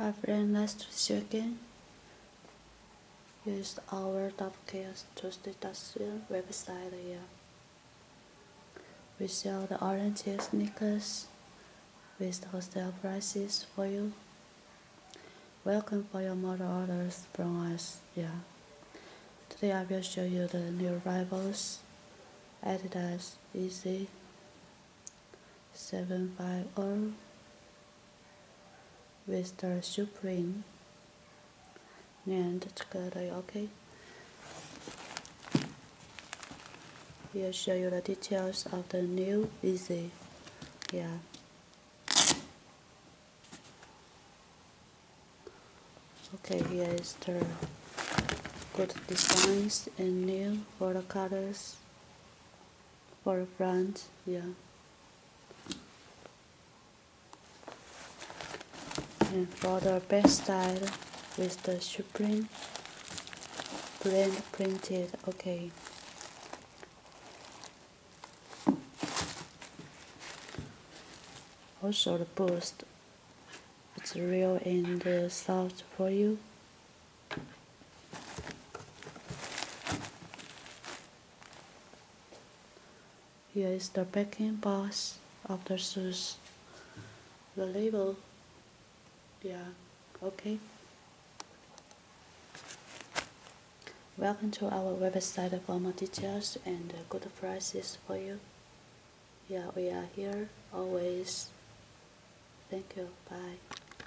To see you again. Here's our WKS Tuesday website here. We sell the orange sneakers with wholesale prices for you. Welcome for your model orders from us. Yeah. Today I will show you the new arrivals Adidas Yeezy 750 with the Supreme. And together okay? Here show you the details of the new Yeezy. yeah. Okay here is the good designs and new for the colors for the front. Yeah and for the best style with the Supreme brand printed okay. Also the boost it's real and uh, soft for you. Here is the packing box of the shoes. The label yeah okay. Welcome to our website for more details and uh, good prices for you. Yeah we are here always. Thank you. Bye